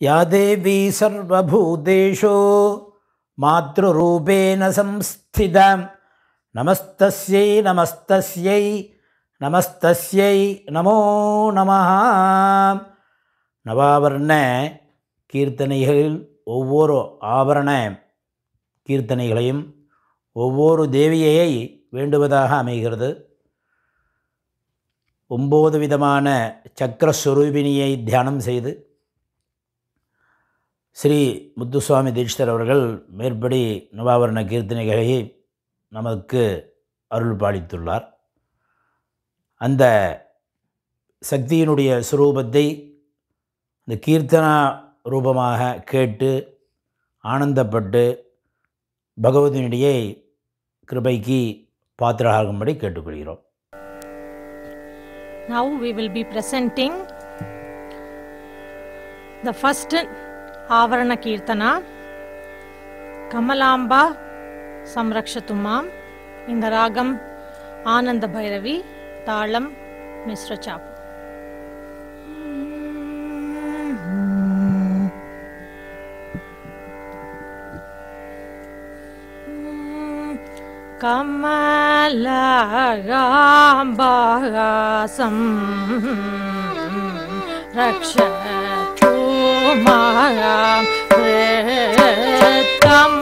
या देवी सर्वभूतेषु मातृरूपेण संस्थिता नमस्तस्यै नमस्तस्यै நமஸ்தஸ்யை நமோ நமஹ நவாவர்ண கீர்த்தனைகளில் ஒவ்வொரு ஆபரண கீர்த்தனைகளையும் ஒவ்வொரு தேவியை வேண்டுவதாக அமைகிறது ஒம்பது விதமான சக்கரஸ்வரூபிணியை தியானம் செய்து ஸ்ரீ முத்துசுவாமி தீட்சிதர் அவர்கள் மேற்படி நவாவரண கீர்த்தனைகளை நமக்கு அருள் பாலித்துள்ளார் அந்த சக்தியினுடைய சுரூபத்தை இந்த கீர்த்தனா ரூபமாக கேட்டு ஆனந்தப்பட்டு பகவதியினுடைய கிருபைக்கு பாத்திரமாகும்படி கேட்டுக்கொள்கிறோம். Now we will be presenting the first avarana కీర్తన కమలాంబ సంరక్షతుమాం இந்த ராகம் ஆனந்த பைரவி தாளம் மிஸ்ரச்சாப் கமலகாம்பாகாசம் ரக்ஷ mà về tâm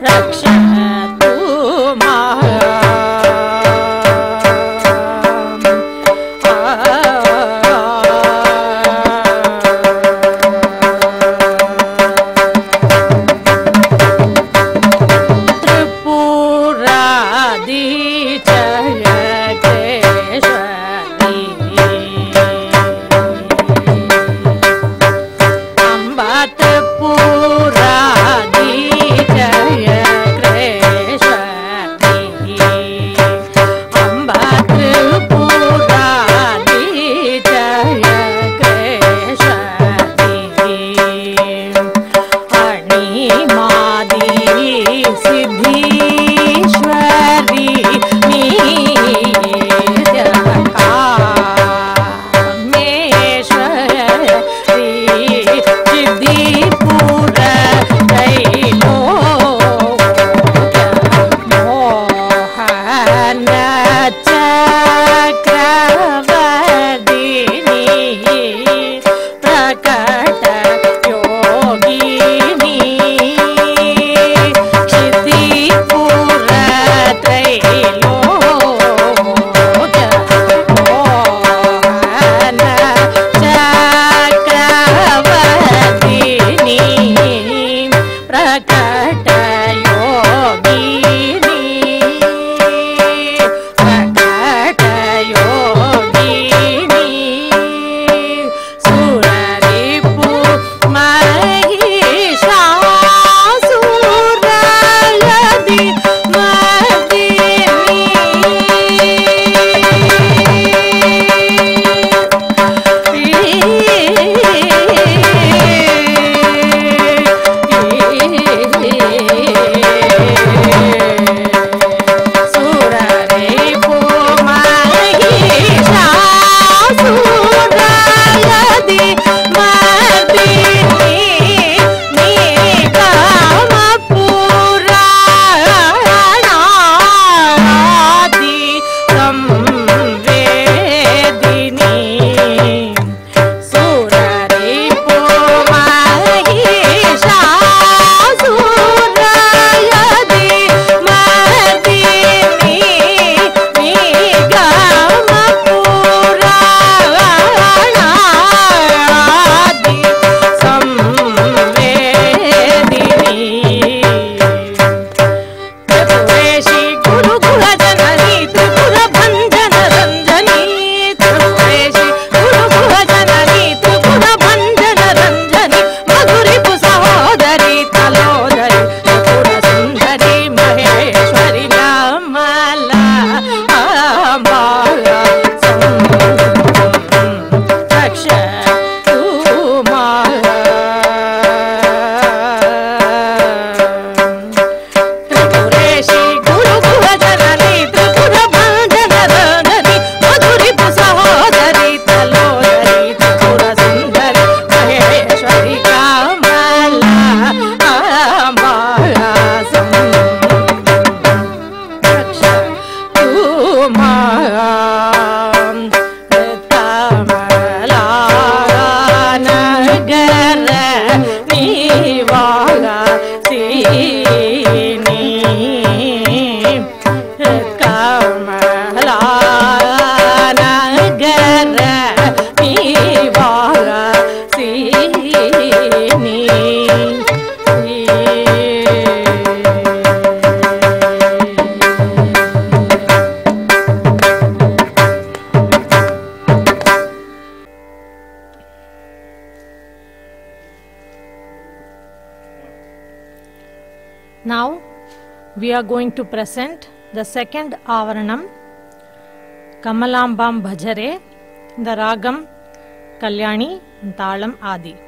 Raksha Now we are going to present the second Avaranam Kamalambam Bhajare, the Ragam Kalyani and Talam Adi.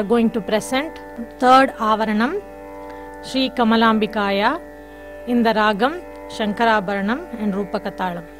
are going to present third Avaranam Sri Kamalambikaya in the Ragam Shankarabharanam and Rupakatalam.